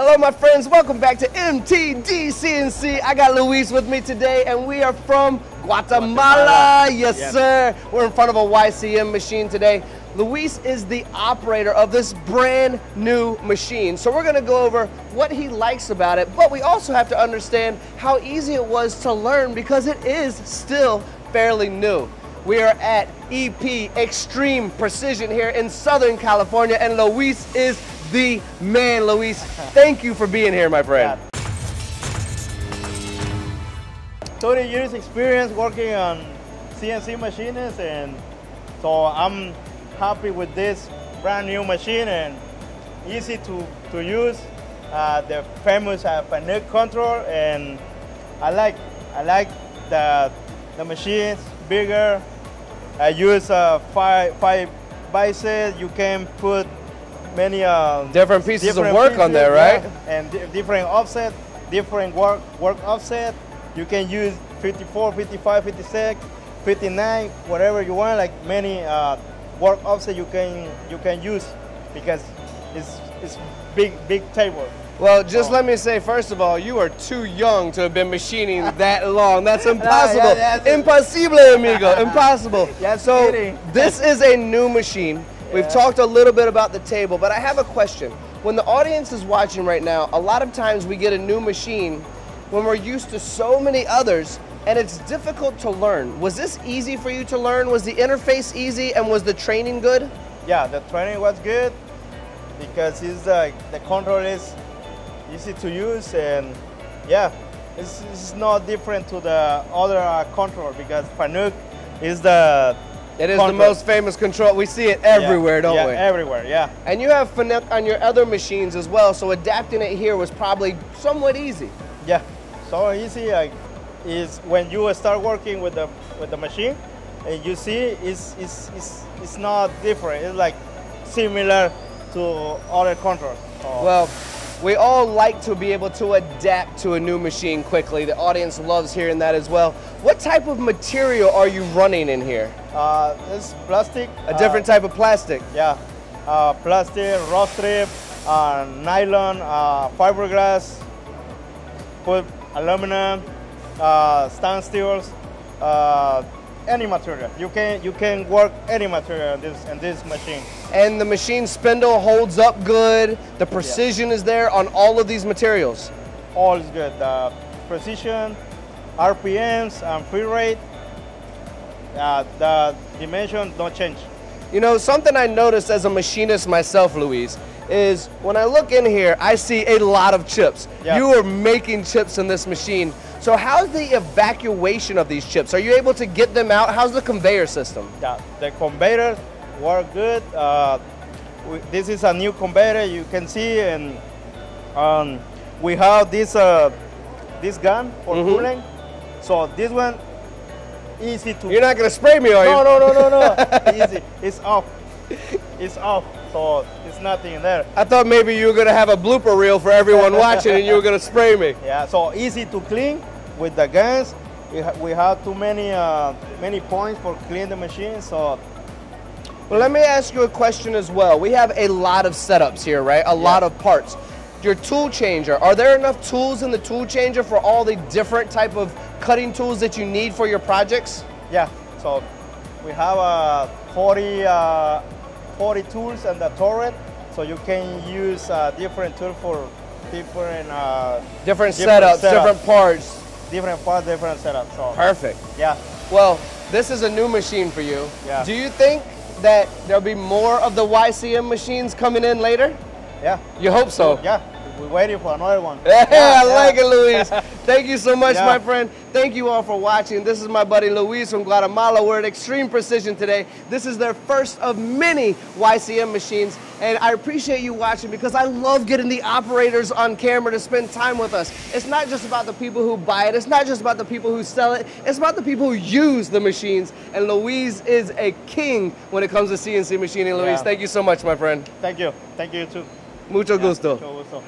Hello, my friends. Welcome back to MTD CNC. I got Luis with me today, and we are from Guatemala. Guatemala. Yes, Yep. sir. We're in front of a YCM machine today. Luis is the operator of this brand new machine. So we're gonna go over what he likes about it, but we also have to understand how easy it was to learn because it is still fairly new. We are at EP Extreme Precision here in Southern California, and Luis is the man. Luis, thank you for being here, my friend. 30 years experience working on CNC machines and so I'm happy with this brand new machine and easy to, to use. Uh, the famous uh, Fanuc control and I like I like the the machines bigger. I use uh, five five vises. You can put many uh, Different pieces of different work on there, right? yeah, And di- different offset, different work work offset. You can use 54, 55, 56, 59, whatever you want. Like many uh, work offset you can you can use because it's it's big big table. Well, just Oh. let me say, first of all, you are too young to have been machining that long. That's impossible. yeah, that's- Impossible, amigo. Impossible. Just so, kidding. this is a new machine. We've talked a little bit about the table, but I have a question. When the audience is watching right now, a lot of times we get a new machine when we're used to so many others and it's difficult to learn. Was this easy for you to learn? Was the interface easy and was the training good? Yeah, the training was good because it's uh, the control is easy to use and yeah, it's, it's not different to the other uh, control because Fanuc is the It is the most famous control. We see it everywhere, yeah, don't yeah, we? everywhere, yeah. And you have Fanuc on your other machines as well, so adapting it here was probably somewhat easy. Yeah, so easy like, is when you start working with the with the machine, and you see it's it's it's, it's not different. It's like similar to other controls. So, Well, we all like to be able to adapt to a new machine quickly. The audience loves hearing that as well. What type of material are you running in here? uh, it's plastic. A different type of plastic. Yeah, uh, plastic, raw strip, uh, nylon, uh, fiberglass, aluminum, uh, stand steels, uh, any material. You can you can work any material in this in this machine. And the machine spindle holds up good. The precision is there on all of these materials. All is good. Uh, precision, RPMs, and feed rate. Uh, the dimension don't change. You know, something I noticed as a machinist myself, Luis, is when I look in here, I see a lot of chips. Yeah. You are making chips in this machine. So how's the evacuation of these chips? Are you able to get them out? How's the conveyor system? Yeah, the conveyor work good. Uh, we, this is a new conveyor you can see, and um, we have this uh, this gun for Mhm. cooling. So this one easy to. You're not gonna spray me, are you? no, no, no, no, no. easy. It's off. It's off. So it's nothing in there. I thought maybe you were gonna have a blooper reel for everyone watching and you were gonna spray me. Yeah. So easy to clean with the guns. We, ha- we have too many uh, many points for clean the machine. So Well, let me ask you a question as well. We have a lot of setups here, right? A lot of parts. Your tool changer, are there enough tools in the tool changer for all the different type of cutting tools that you need for your projects? Yeah, so we have uh, 40, uh, 40 tools and the turret, so you can use uh, different tool for different uh, Different, Different setups, setups. different parts. different parts, different setups. So Perfect. yeah, Well, this is a new machine for you. Yeah. Do you think that there'll be more of the YCM machines coming in later? yeah, You hope so. yeah. We're waiting for another one. Yeah, I yeah. like it, Luis. Thank you so much, Yeah. my friend. Thank you all for watching. This is my buddy Luis from Guatemala. We're at Extreme Precision today. This is their first of many YCM machines, and I appreciate you watching because I love getting the operators on camera to spend time with us. It's not just about the people who buy it. It's not just about the people who sell it. It's about the people who use the machines. And Luis is a king when it comes to CNC machining. Luis, Yeah. thank you so much, my friend. Thank you. Thank you too. Mucho Yeah, gusto. mucho gusto.